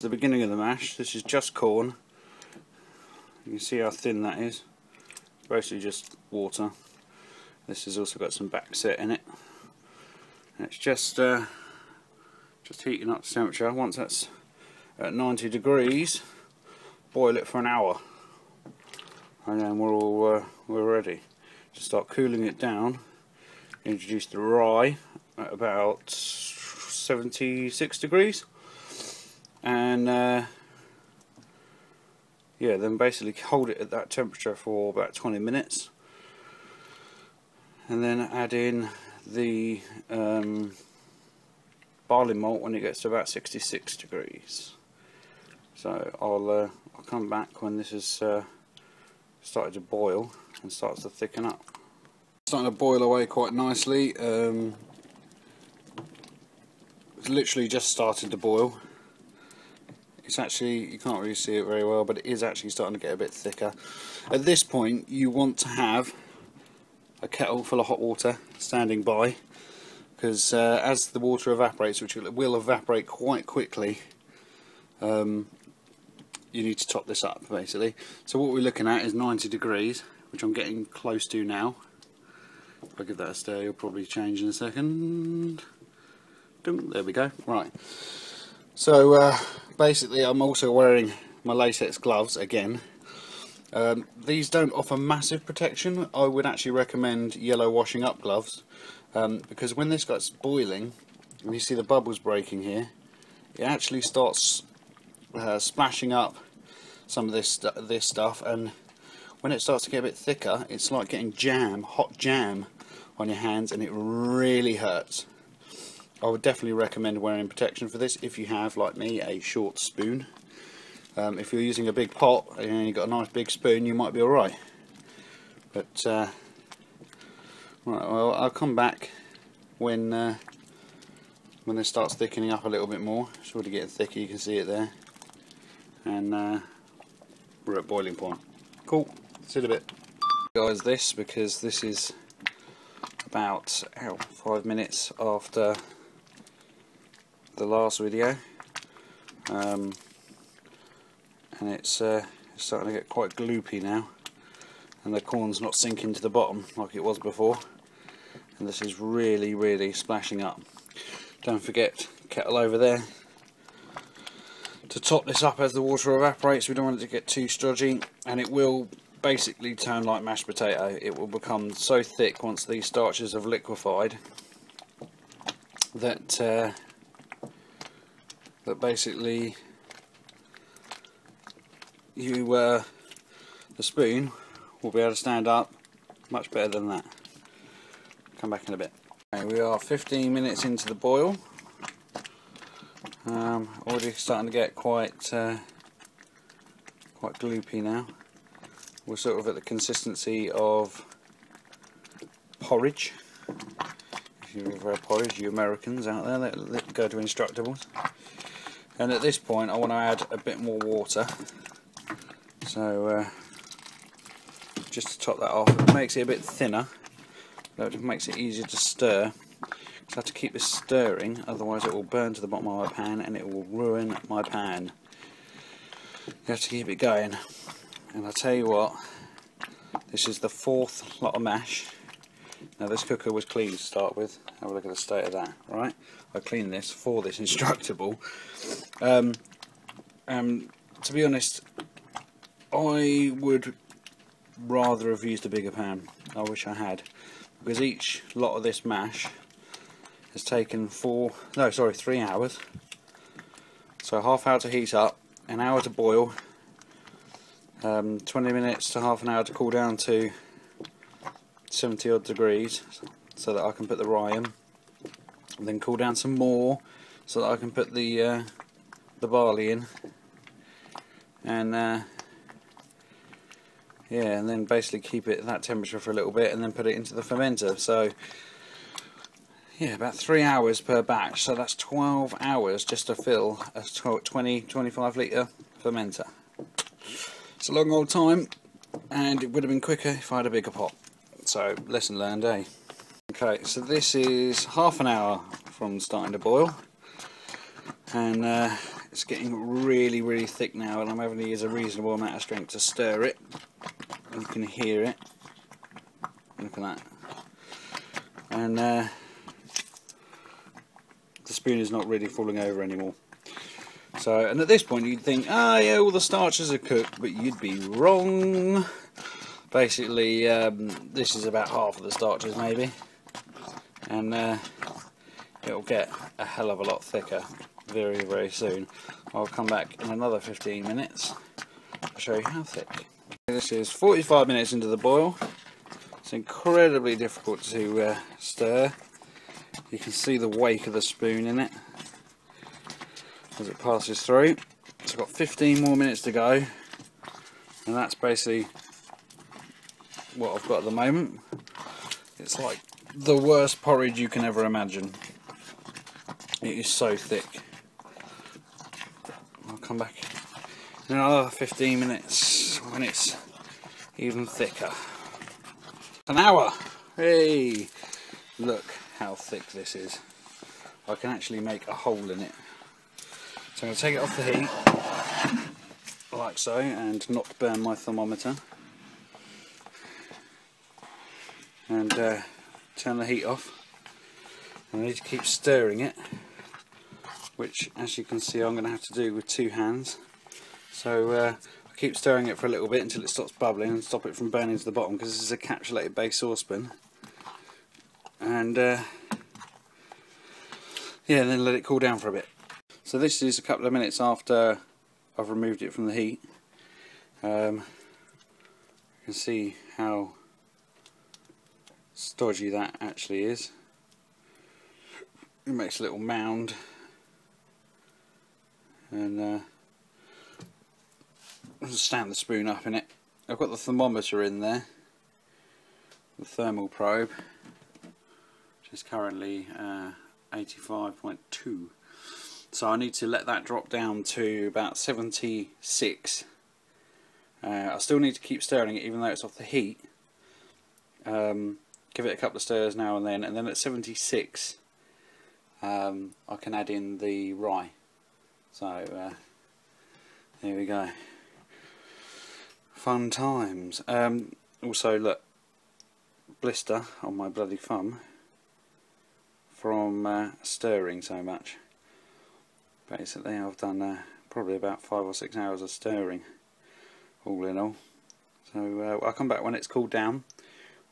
the beginning of the mash. This is just corn. You can see how thin that is. Basically just water. This has also got some back set in it. And it's just uh, just heating up the temperature. Once that's at 90 degrees, boil it for an hour, and then we're all uh, we're ready to start cooling it down. Introduce the rye at about 76 degrees and uh, yeah then basically hold it at that temperature for about 20 minutes. And then add in the um, barley malt when it gets to about 66 degrees. So I'll, uh, I'll come back when this has uh, started to boil and starts to thicken up. Starting to boil away quite nicely. Um, it's literally just started to boil it's actually, you can't really see it very well, but it is actually starting to get a bit thicker. At this point, you want to have a kettle full of hot water standing by, because uh, as the water evaporates, which will evaporate quite quickly, um, you need to top this up basically. So what we're looking at is 90 degrees, which I'm getting close to now. If I give that a stir, you'll probably change in a second. There we go. Right. So uh, basically I'm also wearing my latex gloves again. Um, these don't offer massive protection. I would actually recommend yellow washing up gloves um, because when this gets boiling and you see the bubbles breaking here it actually starts uh, splashing up some of this, this stuff and when it starts to get a bit thicker it's like getting jam, hot jam on your hands and it really hurts. I would definitely recommend wearing protection for this if you have, like me, a short spoon. Um, if you're using a big pot and you've got a nice big spoon, you might be alright. But, uh, right, well, I'll come back when uh, when this starts thickening up a little bit more. It's already getting thicker, you can see it there. And uh, we're at boiling point. Cool, in a bit. Guys, this, because this is about ow, five minutes after the last video. Um, and it's, uh, starting to get quite gloopy now. And the corn's not sinking to the bottom like it was before. And this is really really splashing up. Don't forget kettle over there. To top this up as the water evaporates we don't want it to get too stodgy. And it will basically turn like mashed potato. It will become so thick once these starches have liquefied that uh, that basically you uh, the spoon will be able to stand up much better than that. Come back in a bit. Okay, we are 15 minutes into the boil. Um, already starting to get quite uh, quite gloopy now. We're sort of at the consistency of porridge you've you Americans out there that, that go to Instructables. And at this point I want to add a bit more water. So uh, just to top that off it makes it a bit thinner that makes it easier to stir. So I have to keep this stirring otherwise it will burn to the bottom of my pan and it will ruin my pan. You have to keep it going. And I tell you what this is the fourth lot of mash now this cooker was clean to start with. Have a look at the state of that right? I cleaned this for this Instructable. Um, um, to be honest I would rather have used a bigger pan. I wish I had. Because each lot of this mash has taken four no sorry three hours. So half hour to heat up an hour to boil um, 20 minutes to half an hour to cool down to 70 odd degrees so that I can put the rye in. And then cool down some more so that I can put the uh, the barley in. And uh, yeah and then basically keep it at that temperature for a little bit and then put it into the fermenter. So yeah about three hours per batch. So that's 12 hours just to fill a 20 25 litre fermenter. It's a long old time and it would have been quicker if I had a bigger pot so lesson learned eh? Okay so this is half an hour from starting to boil. And uh, it's getting really really thick now and I'm having to use a reasonable amount of strength to stir it. You can hear it. Look at that. And uh, the spoon is not really falling over anymore. So and at this point you'd think ah oh, yeah all the starches are cooked but you'd be wrong basically um, this is about half of the starches maybe. And uh, it'll get a hell of a lot thicker very very soon. I'll come back in another 15 minutes. To show you how thick. This is 45 minutes into the boil. It's incredibly difficult to uh, stir. You can see the wake of the spoon in it as it passes through. It's got 15 more minutes to go. And that's basically what I've got at the moment. It's like the worst porridge you can ever imagine. It is so thick. I'll come back in another 15 minutes when it's even thicker. An hour! Hey! Look how thick this is. I can actually make a hole in it. So I'm going to take it off the heat like so and not burn my thermometer and uh, turn the heat off. I need to keep stirring it which as you can see I'm going to have to do with two hands. So uh, I keep stirring it for a little bit until it stops bubbling and stop it from burning to the bottom because this is a capsulated base saucepan. And uh, yeah then let it cool down for a bit. So this is a couple of minutes after I've removed it from the heat. Um, you can see how stodgy that actually is. It makes a little mound and uh, stand the spoon up in it. I've got the thermometer in there, the thermal probe, which is currently uh, 85.2. So I need to let that drop down to about 76. Uh, I still need to keep stirring it even though it's off the heat. Um, give it a couple of stirs now and then and then at 76 um, I can add in the rye. So uh, there we go. Fun times. Um, also look blister on my bloody thumb from uh, stirring so much. Basically I've done uh, probably about five or six hours of stirring all in all. So uh, I'll come back when it's cooled down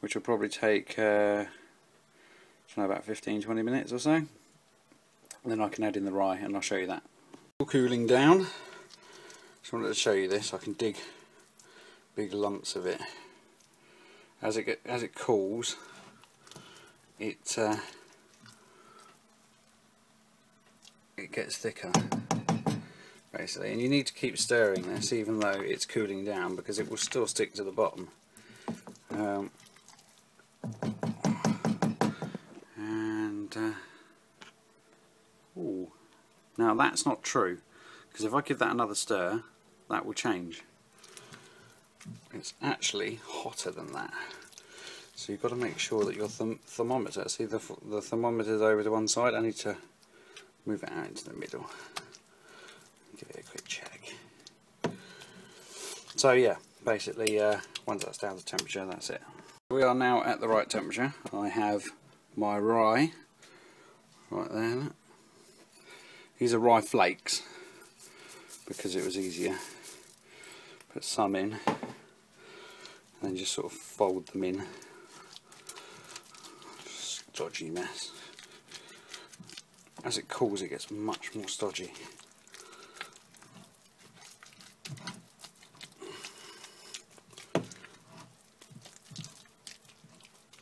which will probably take uh, know, about 15-20 minutes or so. And then I can add in the rye and I'll show you that. All cooling down. Just wanted to show you this. I can dig big lumps of it. As it get, as it cools, it uh, it gets thicker basically and you need to keep stirring this even though it's cooling down because it will still stick to the bottom um, and uh, ooh, now that's not true because if I give that another stir that will change. It's actually hotter than that. So you've got to make sure that your th thermometer see the, the thermometer is over to one side? I need to move it out into the middle. Give it a quick check. So yeah basically uh, once that's down to temperature that's it. We are now at the right temperature. I have my rye right there. These are rye flakes because it was easier. Put some in and then just sort of fold them in. Stodgy mess. As it cools it gets much more stodgy.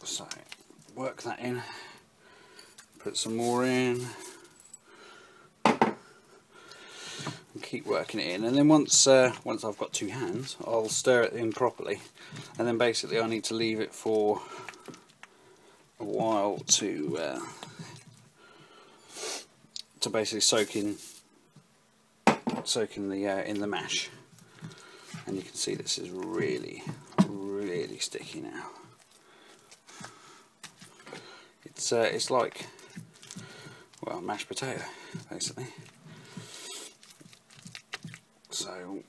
So work that in put some more in keep working it in and then once uh, once I've got two hands I'll stir it in properly. And then basically I need to leave it for a while to uh, to basically soak in soak in the uh, in the mash. And you can see this is really really sticky now. It's uh, it's like well mashed potato basically So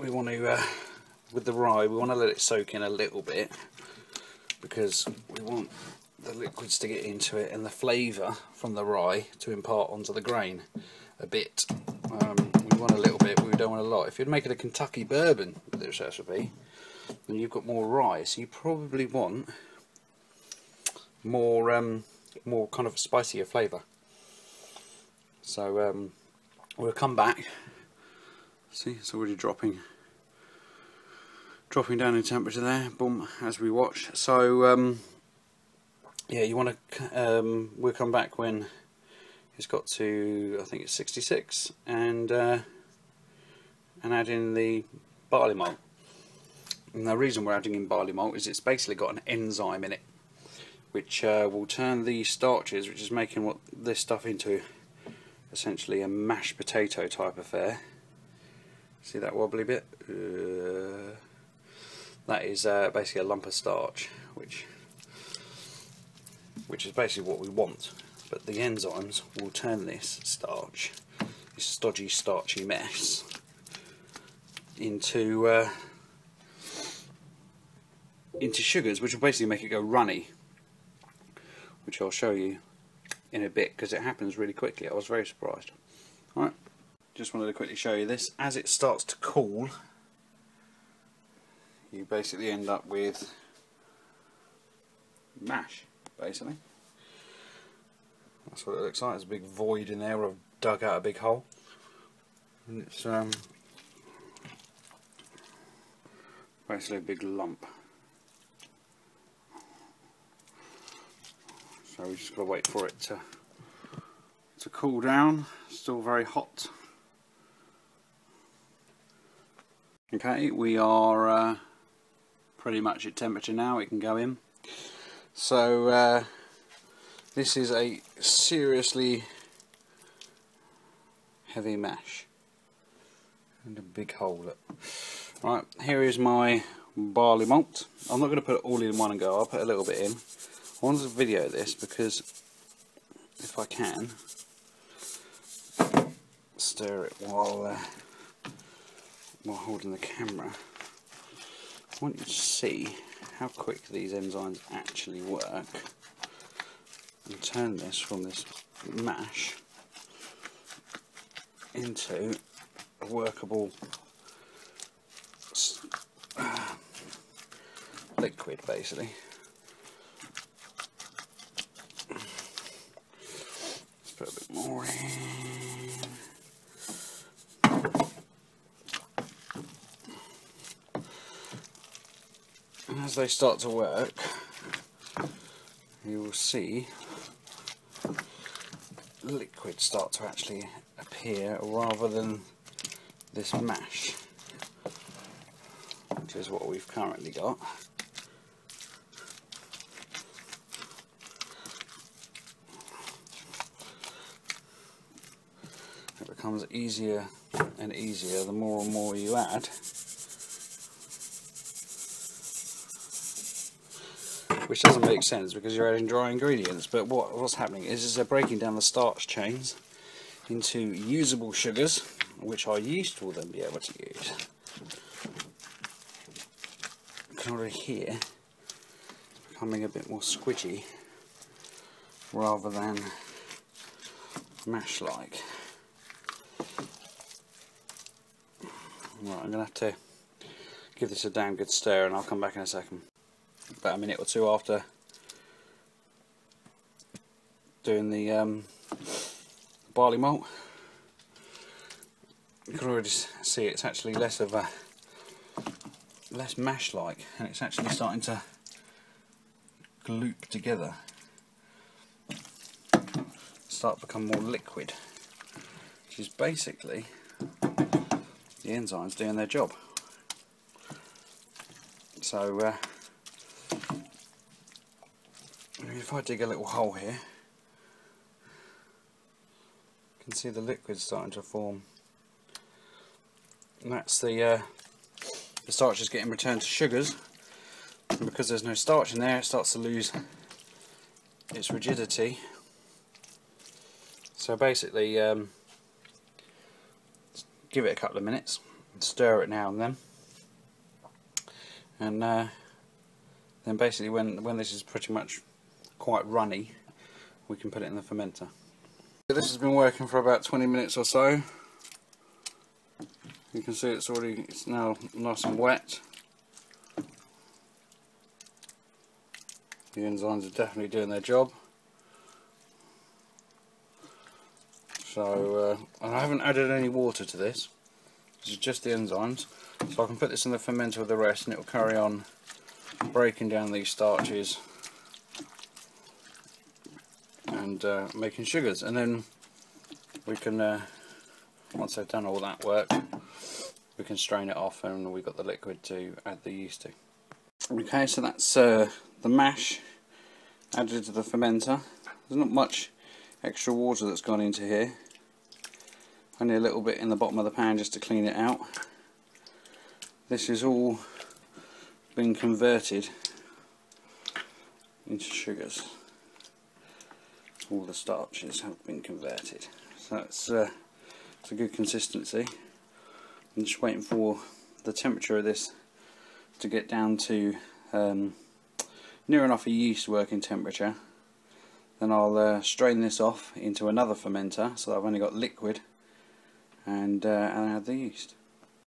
we want to, uh, with the rye, we want to let it soak in a little bit because we want the liquids to get into it and the flavour from the rye to impart onto the grain a bit. Um, we want a little bit, we don't want a lot. If you're making a Kentucky bourbon with this recipe, then you've got more rye, so you probably want more, um, more kind of spicier flavour. So um, we'll come back. See, it's already dropping, dropping down in temperature there. Boom, as we watch. So um, yeah, you want to. Um, we'll come back when it's got to. I think it's 66, and uh, and add in the barley malt. And the reason we're adding in barley malt is it's basically got an enzyme in it, which uh, will turn the starches, which is making what this stuff into essentially a mashed potato type affair. See that wobbly bit? Uh, that is uh, basically a lump of starch, which which is basically what we want. But the enzymes will turn this starch, this stodgy, starchy mess, into uh, into sugars, which will basically make it go runny, which I'll show you in a bit because it happens really quickly. I was very surprised. Just wanted to quickly show you this. As it starts to cool, you basically end up with mash, basically. That's what it looks like. There's a big void in there where I've dug out a big hole. And it's um, basically a big lump. So we just got to wait for it to to cool down. Still very hot. Okay, we are uh, pretty much at temperature now. It can go in. So uh, this is a seriously heavy mash and a big hole. Right, here is my barley malt. I'm not going to put it all in one and go. I'll put a little bit in. I wanted to video this because if I can stir it while uh, while holding the camera I want you to see how quick these enzymes actually work and turn this from this mash into a workable uh, liquid basically put a bit more in. And as they start to work, you will see liquid start to actually appear rather than this mash, which is what we've currently got. It becomes easier and easier the more and more you add. Which doesn't make sense because you're adding dry ingredients, but what, what's happening is, is they're breaking down the starch chains into usable sugars, which our yeast will then be able to use. You can already hear becoming a bit more squidgy rather than mash-like. Right, I'm to have to give this a damn good stir and I'll come back in a second. About a minute or two after doing the um, barley malt. You can already see it's actually less of a less mash like and it's actually starting to gloop together start to become more liquid which is basically the enzymes doing their job. So uh, if I dig a little hole here, you can see the liquid starting to form. And that's the uh, the starch is getting returned to sugars. And because there's no starch in there, it starts to lose its rigidity. So basically, um, give it a couple of minutes stir it now and then and uh, then basically when when this is pretty much quite runny we can put it in the fermenter. This has been working for about 20 minutes or so. You can see it's already it's now nice and wet. The enzymes are definitely doing their job. So uh, I haven't added any water to this. This is just the enzymes. So I can put this in the fermenter with the rest and it will carry on breaking down these starches and uh, making sugars and then we can uh, once I've done all that work we can strain it off and we've got the liquid to add the yeast to. Okay so that's uh, the mash added to the fermenter. There's not much extra water that's gone into here only a little bit in the bottom of the pan just to clean it out. This is all been converted into sugars. All the starches have been converted. So that's uh, it's a good consistency. I'm just waiting for the temperature of this to get down to um, near enough a yeast working temperature. Then I'll uh, strain this off into another fermenter so that I've only got liquid and, uh, and add the yeast.